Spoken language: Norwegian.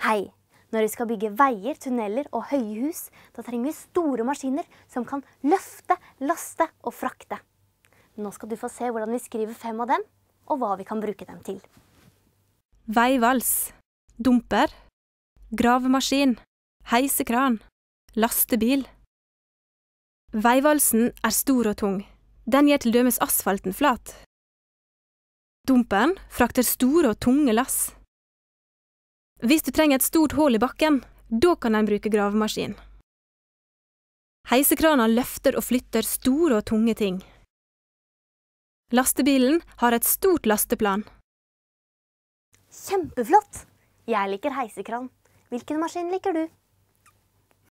Hei! Når vi skal bygge veier, tunneler og høye hus, da trenger vi store maskiner som kan løfte, laste og frakte. Nå skal du få se hvordan vi skriver fem av dem, og hva vi kan bruke dem til. Veivals. Dumper. Gravemaskin. Heisekran. Lastebil. Veivalsen er stor og tung. Den gjør til dømes asfalten flat. Dumperen frakter store og tunge lass. Hvis du trenger et stort hull i bakken, da kan en bruke gravemaskin. Heisekrana løfter og flytter store og tunge ting. Lastebilen har et stort lasteplan. Kjempeflott! Jeg liker heisekran. Hvilken maskin liker du?